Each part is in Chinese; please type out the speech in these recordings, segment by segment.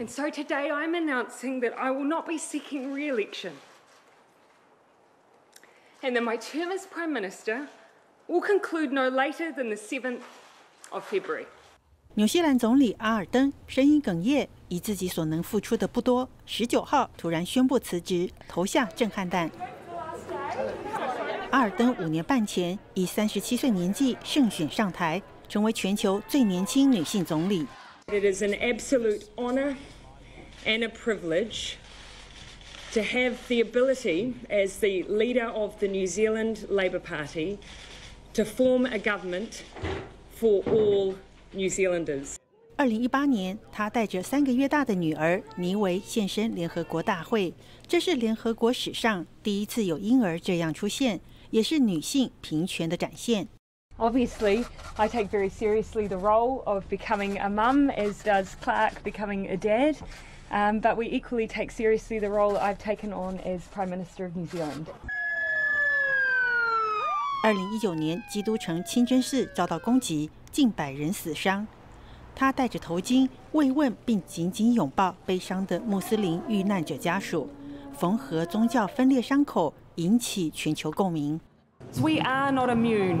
And today announcing that And that not seeking election. so I'm I will be re 纽西兰总理阿尔登声音哽咽，以自己所能付出的不多，十九号突然宣布辞职，投下震撼弹。阿尔登五年半前以三十七岁年纪胜选上台，成为全球最年轻女性总理。it is an absolute honor and a privilege to have the ability as the leader of the new zealand labor party to form a government for all new zealanders 二零一八年他带着三个月大的女儿妮维现身联合国大会这是联合国史上第一次有婴儿这样出现也是女性平权的展现 obviously, I take very seriously the role of becoming a mum, as does Clark becoming a dad. Um, but we equally take seriously the role I've taken on as Prime Minister of New Zealand. 二零一九年，基督城清真寺遭到攻击，近百人死伤。他戴着头巾慰问并紧紧拥抱悲伤的穆斯林遇难者家属，缝合宗教分裂伤口，引起全球共鸣。We are not immune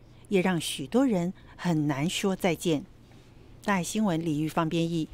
也让许多人很难说再见。大新闻李玉芳编译。